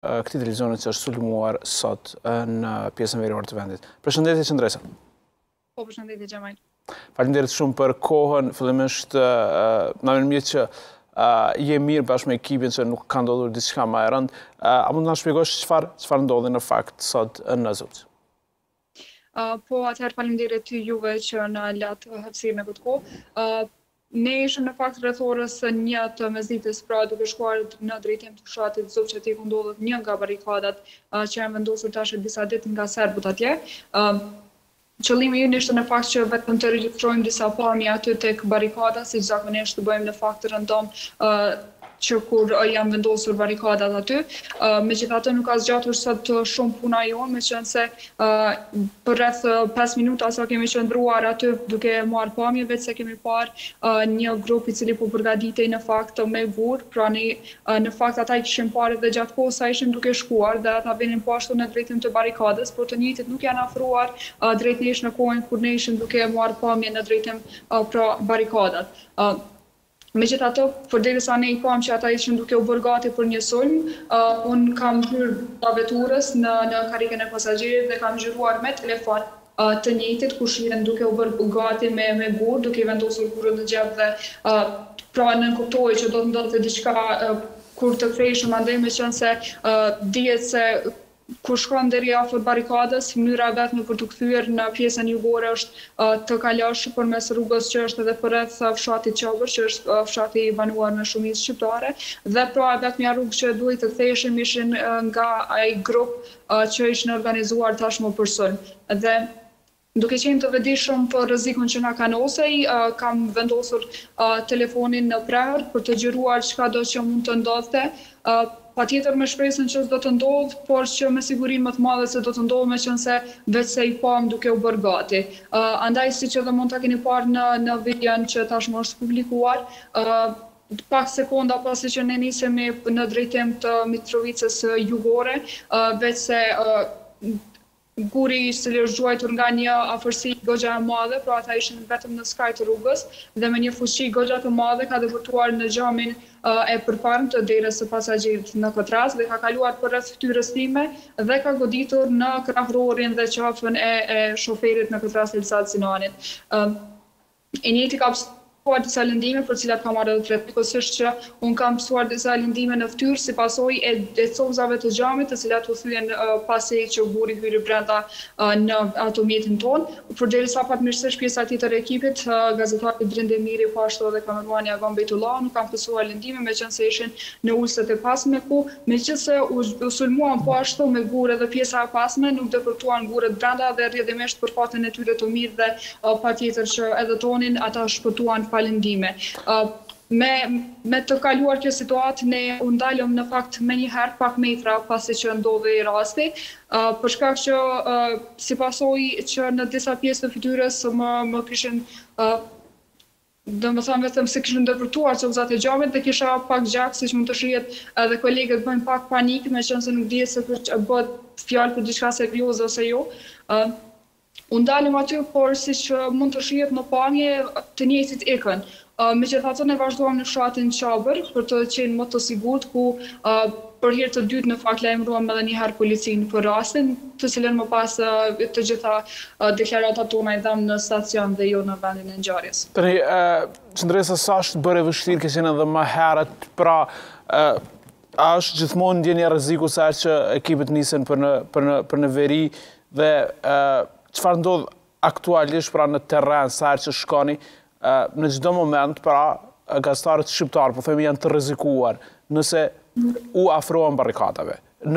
këtij televizioni që është sulmuar sot në pjesën veriore të vendit. Përshëndetje Qëndresa. Po përshëndetje Xhemal. Faleminderit shumë për kohën. Fillimisht na vjen mirë që je mirë bashkë me ekipin që nuk ka ndodhur diçka më e rëndë. A mund të na shpjegosh çfarë çfarë ndodhi në fakt sot në Zupç? Po atëherë faleminderit juve që na latë hapësirë në këtë kohë. Ne ishim në fakt rreth orës së një të mesditës, pra duke shkuar në drejtim të fshatit Zupç aty ku ndodhet një nga barrikadat që janë vendosur tash e disa ditë nga serbët atje. Qëllimi ynë ishte në fakt që vetëm të regjistrojmë disa pamje aty tek barrikada, siç zakonisht bëjmë në fakt rëndom që kur janë vendosur barrikadat aty. Megjithatë nuk ka zgjatur sot shumë puna jonë, meqenëse për rreth pesë minuta sa kemi qëndruar aty duke marrë pamje, veçse kemi parë një grup i cili po përgatitej në fakt me gurë, pra ne në fakt ata i kishim parë edhe gjatë kohës sa ishim duke shkuar dhe ata vinin po ashtu në drejtim të barrikadës, por të njëjtit nuk janë afruar drejt nesh në kohën kur ne ishim duke marrë pamje në drejtim te barrikadat. Megjithatë, përderisa ne i pamë që ata ishin duke u bërë gati për një sulm, unë kam hyrë brenda veturës në në karrigen e pasagjerit dhe kam xhiruar me telefon të njëjtit ku shihen duke u bërë gati me me gurë, duke i vendosur gurët në xhep dhe pra nënkuptohej që do të ndodhte diçka kur të ktheheshim andej meqenëse dihet se Kur shkon deri afër barrikadës, mënyra e vetme për t'u kthyer në pjesën jugore është të kalosh përmes rrugës që është edhe përreth fshatit Çabër, që është fshati i banuar me shumicë shqiptare, dhe pra e vetmja rrugë që duhej të ktheheshim ishin nga ai grup që ishin organizuar tashmë për sulm. Dhe. Duke qenë të vetëdijshëm për rrezikun që na kanosej, kam vendosur telefonin në prehër për të xhiruar çkado që mund të ndodhte, patjetër me shpresën që s'do të ndodhë, por që me siguri më të madhe se do të ndodhë meqenëse veçse i pamë duke u bërë gati. Andaj, siç edhe mund ta keni parë në në videon që tashmë është publikuar, pak sekonda pasi që ne nisemi në drejtim të Mitrovicës Jugore, veçse Guri i cili është gjuajtur nga një afërsi goxha e madhe, pra ata ishin vetëm në skaj të rrugës, dhe me një fuqi goxha të madhe ka depërtuar në xhamin e përparmë të derës së pasagjerit, në këtë rast, dhe ka kaluar përreth fytyrës sime dhe ka goditur në krahërorin dhe qafën e shoferit, në këtë rast Elsat Sinanit. I njëjti ka pësuar disa lëndime për të cilat ka marrë edhe tretman mjekësor, sikur që unë kam pësuar disa lëndime në fytyrë si pasojë e e copëzave të xhamit të cilat u thyen pasi që guri hyri brenda në automjetin tonë. Përderisa fatmirësisht pjesa tjetër e ekipit, gazetari Drin Demiri po ashtu edhe kamermani Agon Bejtullahu nuk kanë pësuar lëndime meqenëse ishin në ulëset e pasme ku megjithëse u u sulmuan po ashtu me gurë edhe pjesa e pasme nuk depërtuan gurët brenda dhe rrjedhimisht për fatin e tyre të mirë dhe patjetër që edhe tonin ata shpëtuan pa lëndime. Me me të kaluar kjo situatë ne u ndalëm në fakt menjëherë pak metra pasi që ndodhi rasti, për shkak që si pasojë që në disa pjesë të fytyrës më më kishin Domethënë vetëm se kishin depërtuar copëzat e xhamit dhe kisha pak gjak siç mund të shihet edhe kolegët bëjnë pak panik meqenëse nuk dihet se për ç'bëhet fjalë për diçka serioze ose jo u ndalëm aty por siç mund të shihet në pamje të njëjtit ikën megjithatë ne vazhduam në fshatin Qabër për të qenë më të sigurt ku Për herë të dytë në fakt lajmëruam edhe një herë policinë për rastin, të cilën më pas të gjitha deklaratat tona i dhamë në stacion dhe jo në vendin e ngjarjes. Tani, Qëndresa sa është bërë e vështirë ke qenë edhe më herët, pra a është gjithmonë ndjenja e rrezikut sa herë që ekipet nisen për në për në për në veri dhe çfarë ndodh aktualisht pra në terren sa herë që shkoni, Në çdo moment, pra, gazetarët shqiptarë, po themi, janë të rrezikuar nëse u afrohen barrikadave. Në